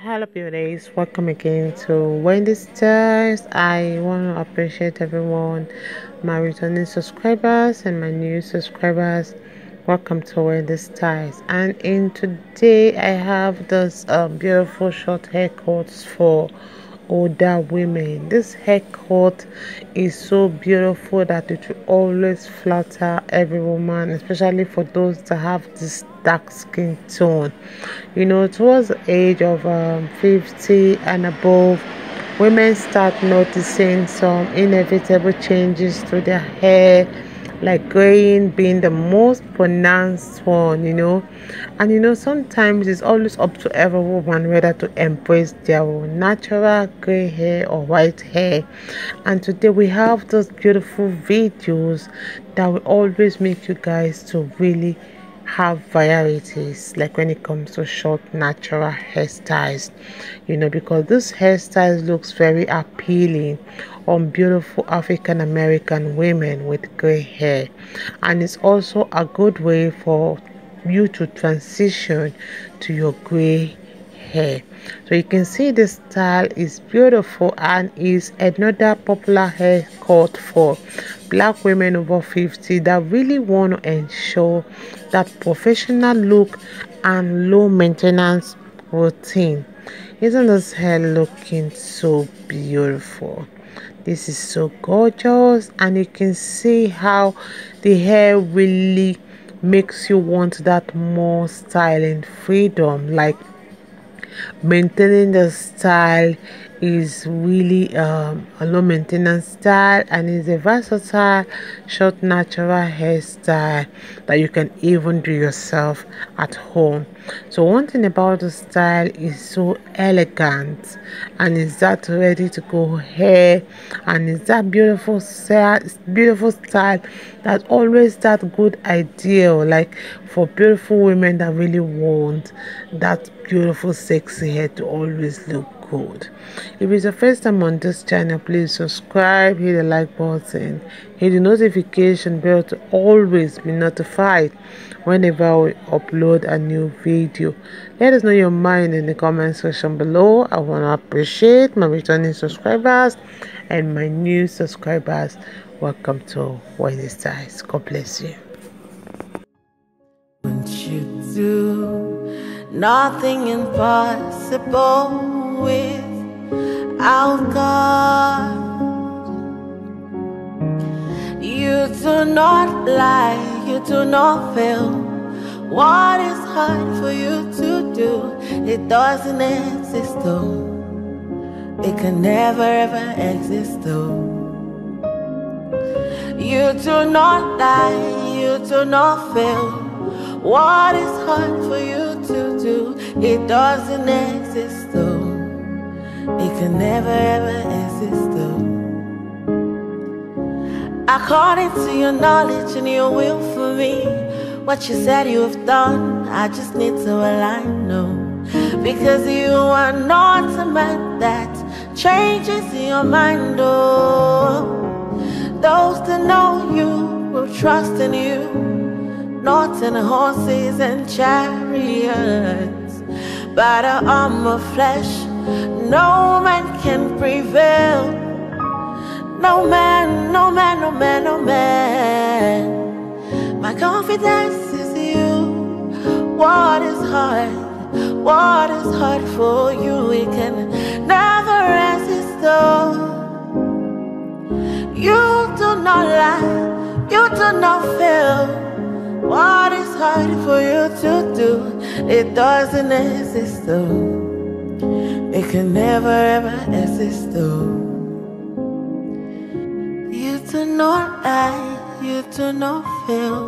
Hello beauties, welcome again to Wendy Styles. I want to appreciate everyone, my returning subscribers and my new subscribers. Welcome to Wendy Styles. And in today I have this uh, beautiful short haircuts for older women. This haircut is so beautiful that it will always flatter every woman, especially for those that have this dark skin tone. You know, towards the age of um, 50 and above, women start noticing some inevitable changes to their hair like graying being the most pronounced one, you know. And you know, sometimes it's always up to every woman whether to embrace their natural gray hair or white hair. And today we have those beautiful videos that will always make you guys to really have varieties like when it comes to short natural hairstyles you know because this hairstyle looks very appealing on beautiful african american women with gray hair. And it's also a good way for you to transition to your gray hair. So you can see the style is beautiful and is another popular haircut for black women over 50 that really want to ensure that professional look and low maintenance routine. Isn't this hair looking so beautiful? This is so gorgeous and you can see how the hair really makes you want that more styling freedom like maintaining the style is really um, a low maintenance style and is a versatile short natural hairstyle that you can even do yourself at home. So one thing about the style is so elegant and is that ready to go hair and is that beautiful style beautiful style that always that good ideal like for beautiful women that really want that beautiful sexy hair to always look good if it's your first time on this channel please subscribe hit the like button hit the notification bell to always be notified whenever we upload a new video. Let us know your mind in the comment section below. I want to appreciate my returning subscribers and my new subscribers. Welcome to Styles. god bless you. Nothing impossible without God. You do not lie, you do not fail. What is hard for you to do? It doesn't exist though. It can never ever exist though. You do not lie, you do not fail. What is hard for you to do? It doesn't exist though. It can never ever exist though. I According to your knowledge and your will for me, what you said you have done, I just need to align, no. Because you are not a man that changes your mind, oh. Those that know you will trust in you, not in horses and chariots, but a arm of flesh no man can prevail. No man, no man, no man, no man. My confidence is you. What is hard? What is hard for you? We can never resist. Though. You do not lie. You do not fail. What is hard for you to do? It doesn't exist though. It can never ever exist though. You do not lie, you do not fail.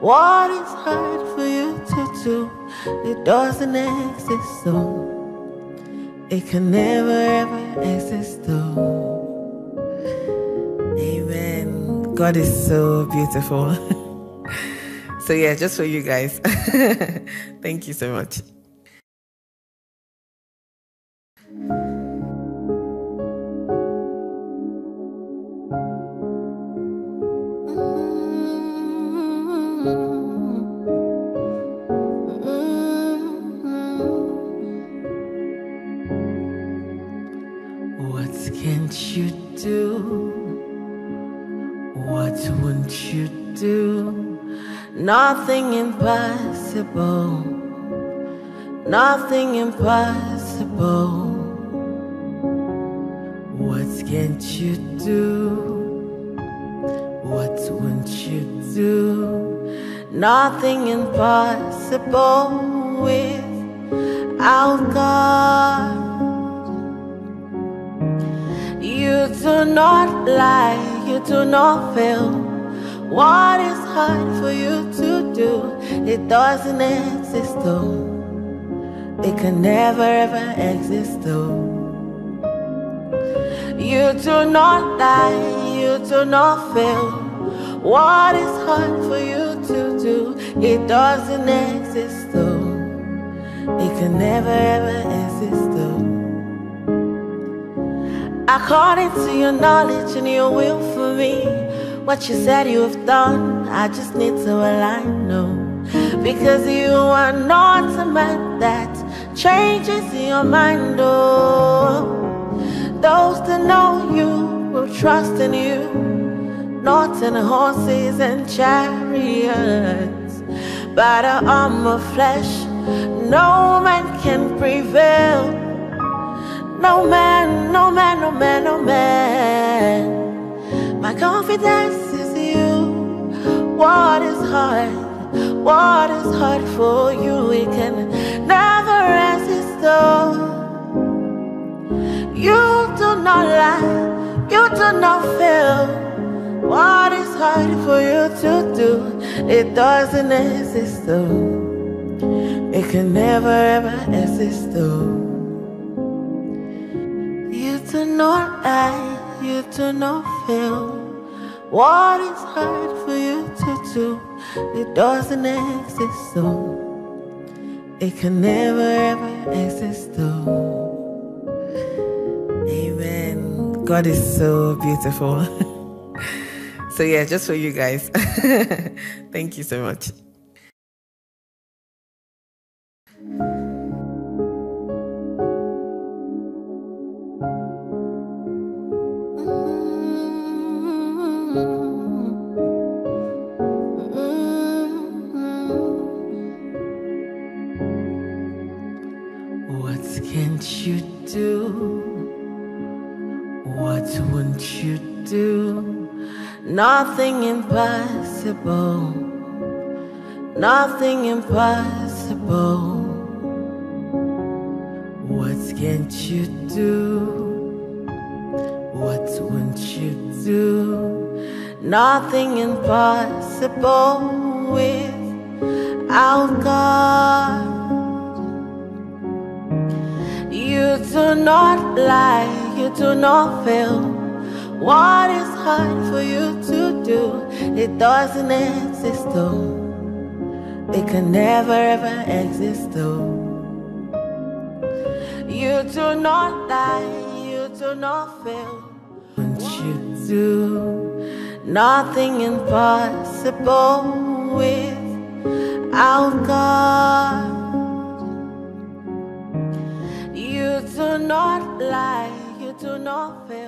What is hard for you to do? It doesn't exist though. It can never ever exist though. Amen. God is so beautiful. so yeah, just for you guys. Thank you so much. What won't you do? Nothing impossible. Nothing impossible. What can't you do? What won't you do? Nothing impossible without God. You do not lie, you do not fail. What is hard for you to do? It doesn't exist though. It can never ever exist though. You do not lie, you do not fail. What is hard for you to do? It doesn't exist though. It can never ever exist though. According to your knowledge and your will for me, what you said you have done, I just need to align, no. Because you are not a man that changes your mind, oh. Those that know you will trust in you, not in horses and chariots. but the arm of flesh, no man can prevail. No man, no man, no man, no man. My confidence is you. What is hard? What is hard for you? We can never resist. Oh. You do not lie, you do not fail. What is hard for you to do? It doesn't exist though. It can never ever exist though. Do not lie, you to not fail. What is hard for you to do? It doesn't exist though. It can never ever exist though. Amen. God is so beautiful. so, yeah, just for you guys. Thank you so much. What can't you do? What won't you do? Nothing impossible. Nothing impossible. What can't you do? What won't you do? Nothing impossible without God. You do not lie, you do not fail. What is hard for you to do? It doesn't exist though. It can never ever exist though. You do not lie, you do not fail. What you do? Nothing impossible without God. Do not lie, you do not fail.